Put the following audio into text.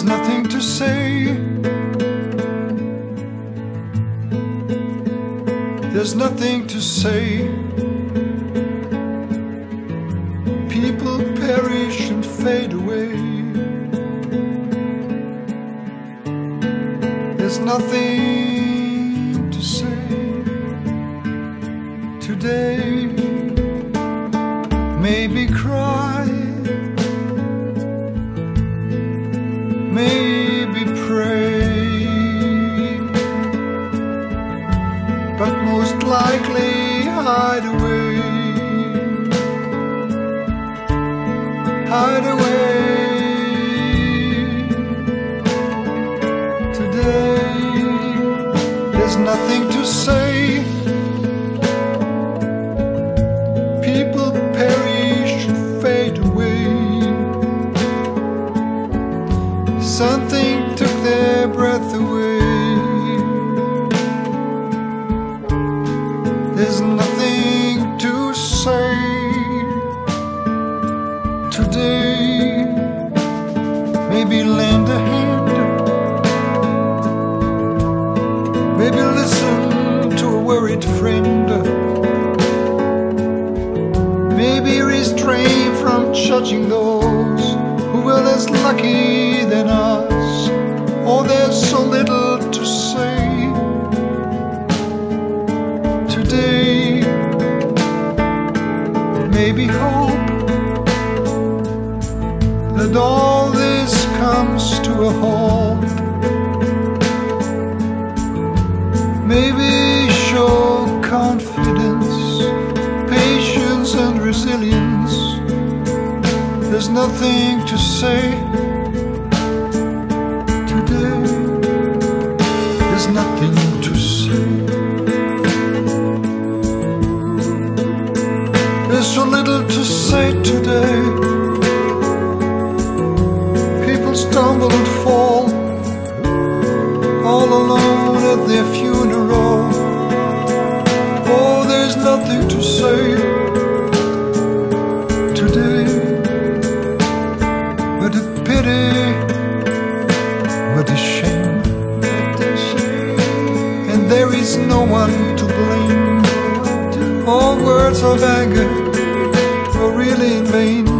there's nothing to say. There's nothing to say. People perish and fade away. There's nothing to say Today. Maybe cry. Hide away, hide away. Today, there's nothing to say. People perish fade away. Something took their breath There's nothing to say today. Maybe lend a hand. Maybe listen to a worried friend. Maybe restrain from judging those who are less lucky than us. Oh, there's so little to say Maybe hope that all this comes to a halt. Maybe show confidence, patience, and resilience. There's nothing to say There's so little to say today. People stumble and fall all alone at their funeral. Oh, there's nothing to say today but a pity, but a shame, and there is no one to blame. All words of anger really vain.